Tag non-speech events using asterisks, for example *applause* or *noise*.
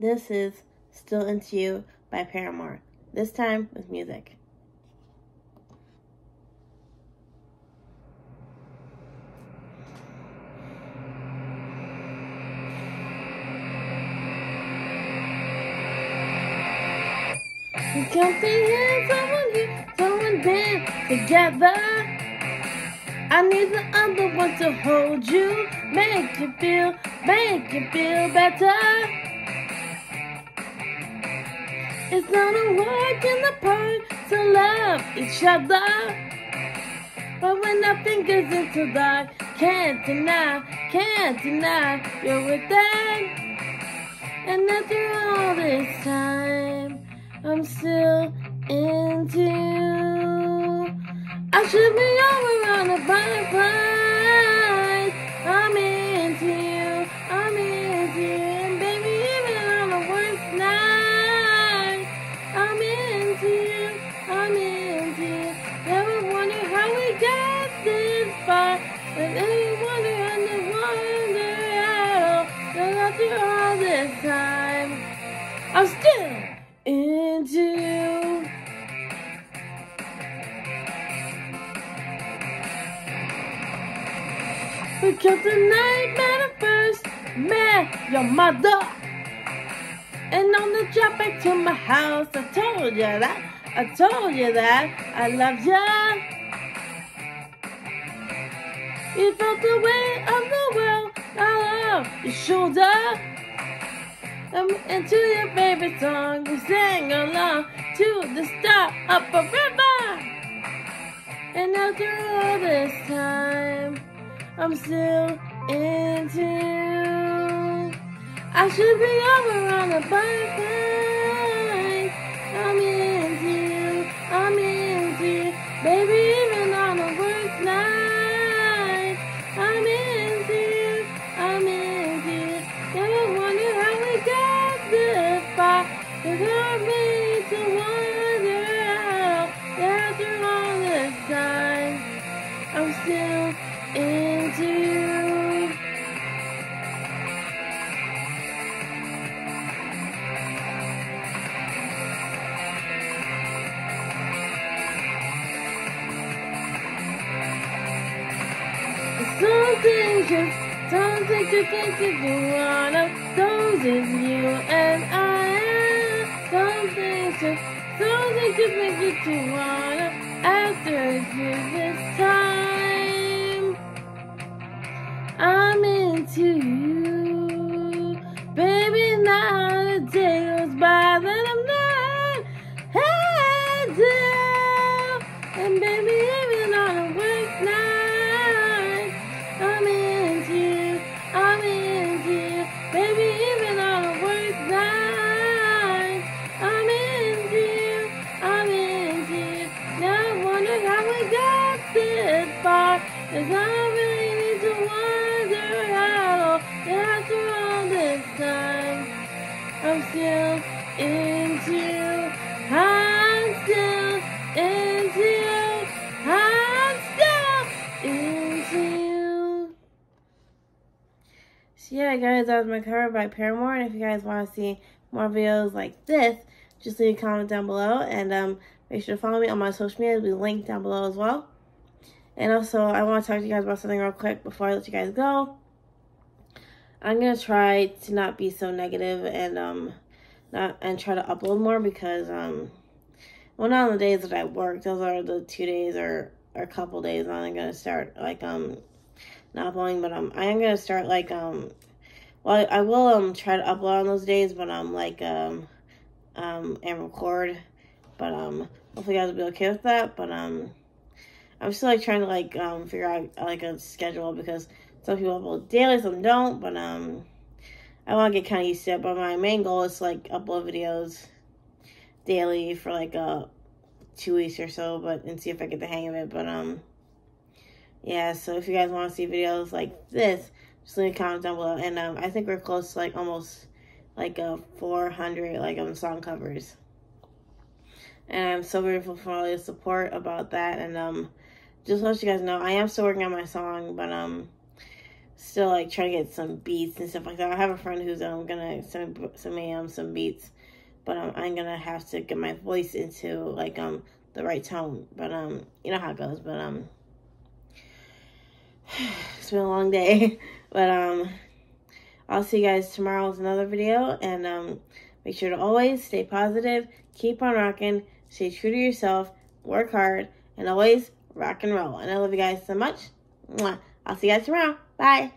This is Still Into You by Paramore. This time with music. Got the hands on you, someone dance together. I need the other one to hold you, make you feel, make you feel better. It's not a walk in the park to love each other. But when our fingers into the can't deny, can't deny you're with them. And after all this time, I'm still into you. I should be time, I'm still into you. Because the night first, met your mother. And on the drive back to my house, I told you that, I told you that I love you. You felt the weight of the world I love your shoulder. Um, and to your favorite song, you sang along to the start of a river. And after all this time, I'm still into. I should be over on a butterfly. I'm still into you. Some things just, some things you you do one of those is you and I am. Some just, some things you think do one of after you this time. I'm you, baby. Now the day goes by that I'm not had to, and baby, even on a work night, I'm into you, I'm into you, baby, even on a work night, I'm into you, I'm into you. Now I wonder how we got this far, 'cause I really need to wonder after all this time, I'm still into you, I'm still into you, I'm still into you. So yeah, guys, that was my cover by Paramore. And if you guys want to see more videos like this, just leave a comment down below. And um, make sure to follow me on my social media. It'll be linked down below as well. And also, I want to talk to you guys about something real quick before I let you guys go. I'm gonna try to not be so negative and um, not and try to upload more because um, well, not on the days that I work. Those are the two days or or a couple days. I'm gonna start like um not uploading, but um, I am gonna start like um, well, I, will um try to upload on those days, but I'm um like um um and record, but um hopefully you guys will be okay with that. But um, I'm still like trying to like um figure out like a schedule because some people upload daily, some don't. But um, I want to get kind of used to it. But my main goal is to, like upload videos daily for like uh two weeks or so, but and see if I get the hang of it. But um yeah, so if you guys want to see videos like this, just leave a comment down below. And um I think we're close to like almost like a uh, 400 like um song covers. And I'm so grateful for all your support about that. And um just let you guys know, I am still working on my song, but um still like trying to get some beats and stuff like that. I have a friend who's um gonna send some me um some beats, but um, I'm gonna have to get my voice into like um the right tone. But um, you know how it goes. But um, *sighs* it's been a long day. *laughs* But um, I'll see you guys tomorrow with another video. And um, make sure to always stay positive, keep on rocking, stay true to yourself, work hard, and always rock and roll. And I love you guys so much. Mwah. I'll see you guys tomorrow. Bye.